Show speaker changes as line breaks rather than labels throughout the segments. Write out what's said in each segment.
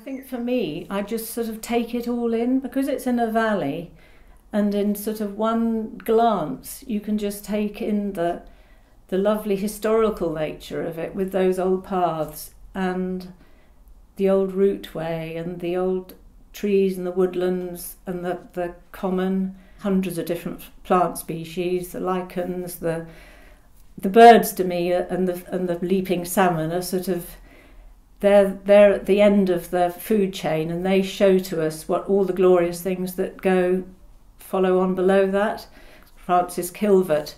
I think for me, I just sort of take it all in because it's in a valley, and in sort of one glance, you can just take in the the lovely historical nature of it with those old paths and the old routeway and the old trees and the woodlands and the, the common hundreds of different plant species, the lichens, the the birds to me uh, and the and the leaping salmon are sort of they're they're at the end of the food chain and they show to us what all the glorious things that go follow on below that. Francis Kilvert,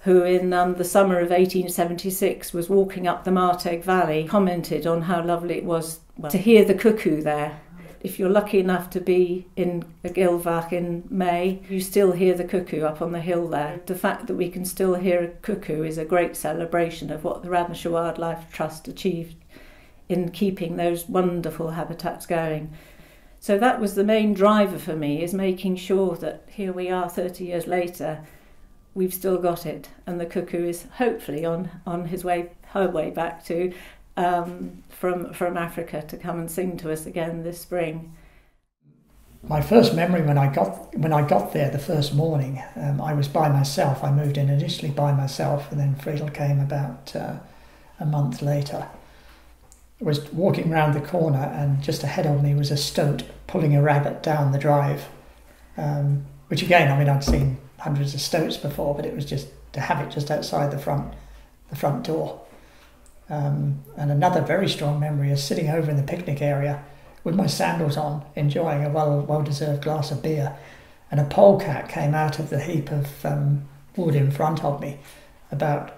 who in um, the summer of 1876 was walking up the Marteg Valley, commented on how lovely it was well, to hear the cuckoo there. If you're lucky enough to be in Gilfach in May, you still hear the cuckoo up on the hill there. The fact that we can still hear a cuckoo is a great celebration of what the Radnorshire Wildlife Trust achieved in keeping those wonderful habitats going. So that was the main driver for me is making sure that here we are 30 years later we've still got it and the cuckoo is hopefully on on his way her way back to um, from from Africa to come and sing to us again this spring.
My first memory when I got when I got there the first morning, um, I was by myself. I moved in initially by myself, and then Friedel came about uh, a month later was walking round the corner, and just ahead of me was a stoat pulling a rabbit down the drive. Um, which again, I mean, I'd seen hundreds of stoats before, but it was just to have it just outside the front, the front door. Um, and another very strong memory is sitting over in the picnic area with my sandals on, enjoying a well well deserved glass of beer, and a polecat came out of the heap of um, wood in front of me, about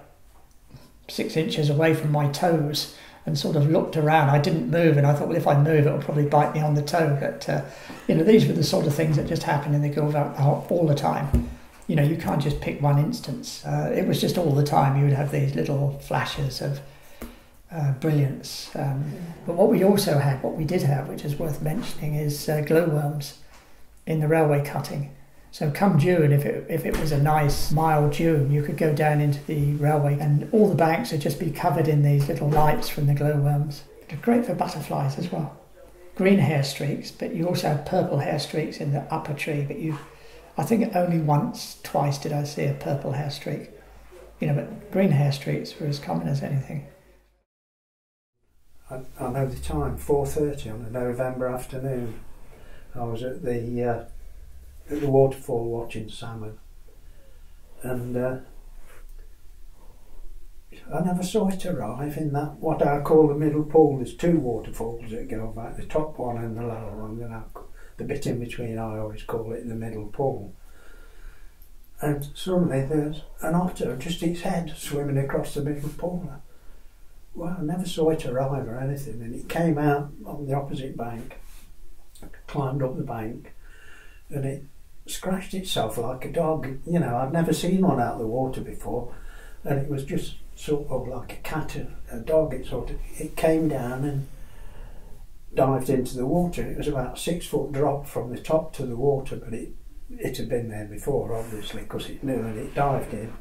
six inches away from my toes and sort of looked around. I didn't move, and I thought, well, if I move, it will probably bite me on the toe. But uh, you know, these were the sort of things that just happen in the Gilfach all the time. You know, you can't just pick one instance. Uh, it was just all the time. You would have these little flashes of uh, brilliance. Um, but what we also had, what we did have, which is worth mentioning, is uh, glowworms in the railway cutting. So come June, if it, if it was a nice mild June, you could go down into the railway and all the banks would just be covered in these little lights from the glowworms. They're great for butterflies as well. Green hair streaks, but you also have purple hair streaks in the upper tree. But you, I think only once, twice did I see a purple hair streak. You know, but green hair streaks were as common as anything.
I, I know the time, 4.30 on a November afternoon. I was at the uh, at the waterfall watching salmon. And uh, I never saw it arrive in that what I call the middle pool. There's two waterfalls that go back, the top one and the lower one. And I, the bit in between, I always call it the middle pool. And suddenly there's an otter, just its head, swimming across the middle pool. Well, I never saw it arrive or anything. And it came out on the opposite bank, climbed up the bank, and it scratched itself like a dog. You know, I'd never seen one out of the water before, and it was just sort of like a cat, a dog. It sort of it came down and dived into the water. It was about a six foot drop from the top to the water, but it it had been there before, obviously, because it knew, and it dived in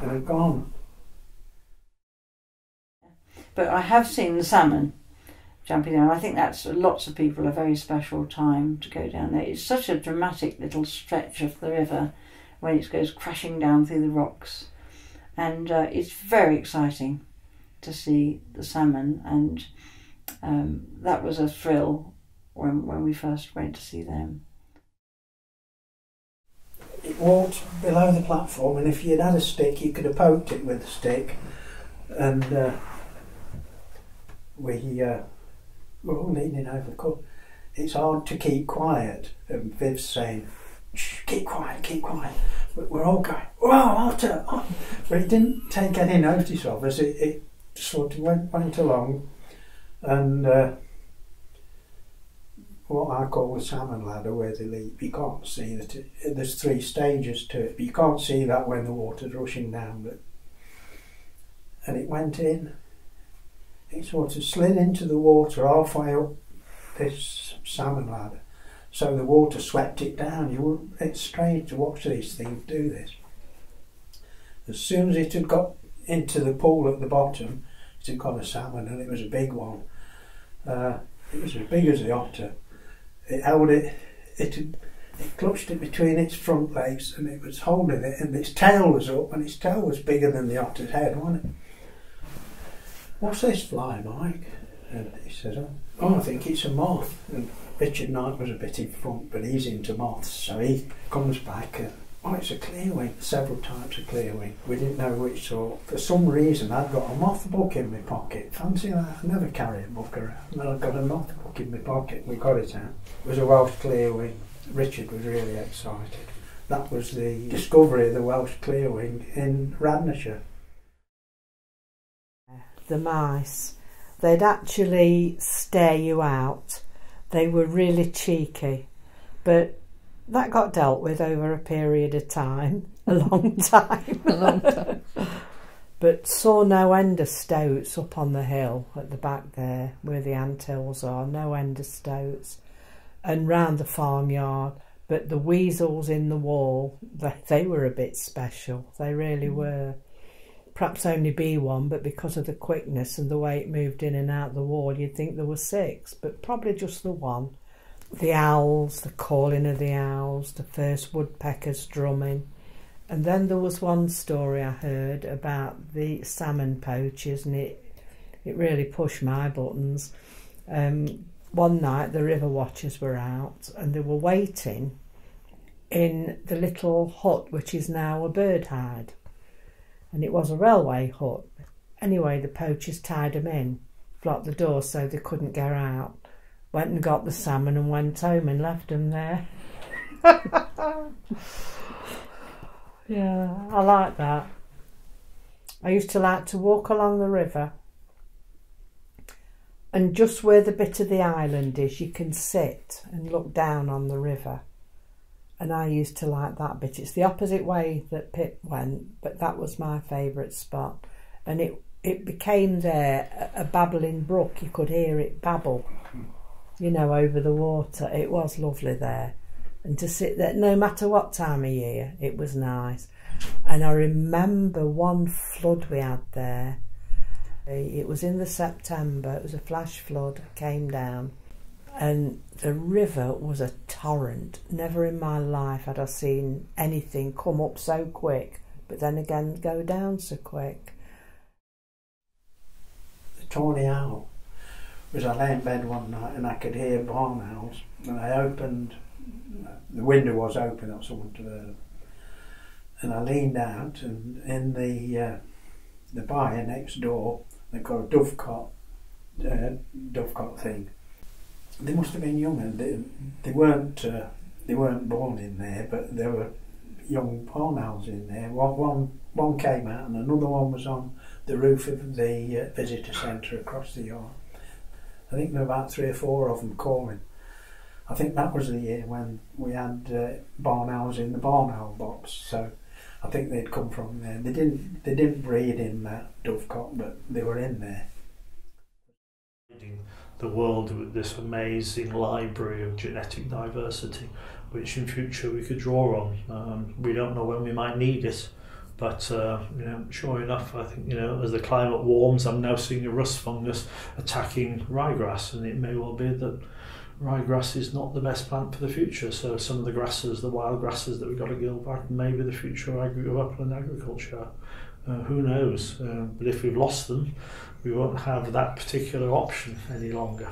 and had gone.
But I have seen the salmon jumping down. I think that's lots of people a very special time to go down there. It's such a dramatic little stretch of the river when it goes crashing down through the rocks, and uh, it's very exciting to see the salmon. And um, that was a thrill when when we first went to see them.
It walked below the platform, and if you'd had a stick, you could have poked it with a stick, and. Uh, we uh, we're all leaning over the cup. It's hard to keep quiet. And Viv's saying, keep quiet, keep quiet. But we're all going, wow, otter, oh. But it didn't take any notice of us. It, it sort of went, went along. And uh, what I call the salmon ladder where they leap, you can't see that. It, there's three stages to it, but you can't see that when the water's rushing down. But And it went in it sort of slid into the water halfway up this salmon ladder. So the water swept it down. You it's strange to watch these things do this. As soon as it had got into the pool at the bottom, it had got a salmon and it was a big one. Uh, It was as big as the otter. It held it, it, it clutched it between its front legs and it was holding it and its tail was up and its tail was bigger than the otter's head, wasn't it? What's this fly, Mike? And he says, oh, oh I think it's a moth. And Richard Knight was a bit in front, but he's into moths, so he comes back and Oh, it's a clearwing. Several types of clearwing. We didn't know which sort. For some reason, I'd got a moth book in my pocket. Fancy that? I never carry a book around. And I got a moth book in my pocket. We got it out. It was a Welsh clearwing. Richard was really excited. That was the discovery of the Welsh clearwing in Radnorshire.
The mice, they'd actually stare you out. They were really cheeky, but that got dealt with over a period of time, a long time.
a long time.
but saw no end of stoats up on the hill at the back there, where the ant hills are, no end of stoats, and round the farmyard. But the weasels in the wall, they, they were a bit special. They really mm. were. Perhaps only be one, but because of the quickness and the way it moved in and out the wall, you'd think there were six, but probably just the one the owls, the calling of the owls, the first woodpeckers drumming. And then there was one story I heard about the salmon poachers, and it it really pushed my buttons. Um, one night the river watchers were out and they were waiting in the little hut which is now a bird hide. And it was a railway hut. Anyway, the poachers tied them in, blocked the door so they couldn't get out went and got the salmon and went home and left them there. yeah, I like that. I used to like to walk along the river and just where the bit of the island is you can sit and look down on the river and I used to like that bit. It's the opposite way that Pip went, but that was my favourite spot. And it it became there a, a babbling brook. You could hear it babble you know, over the water. It was lovely there. And to sit there, no matter what time of year, it was nice. And I remember one flood we had there. It was in the September, it was a flash flood, came down. And the river was a torrent. Never in my life had I seen anything come up so quick, but then again go down so quick.
The Tawny Owl was I lay in bed one night and I could hear barn owls and I opened, the window was open, that's all to and I leaned out and in the uh, the byre next door they've got a dovecot uh, dovecot thing. They must have been young they, they weren't uh, they weren't born in there, but there were young barn owls in there. One, one, one came out and another one was on the roof of the uh, visitor centre across the yard. I think there were about three or four of them calling. I think that was the year when we had uh, barn owls in the barn owl box. So I think they'd come from there. They didn't they didn't breed in that dovecot, but they were in there.
The world with this amazing library of genetic diversity, which in future we could draw on. Um, we don't know when we might need it. But uh, you know, sure enough, I think you know as the climate warms, I'm now seeing a rust fungus attacking ryegrass, and it may well be that ryegrass is not the best plant for the future. So some of the grasses, the wild grasses that we've got to Gilfach, maybe the future of upland agriculture. Uh, who knows? Uh, but if we've lost them, we won't have that particular option any longer.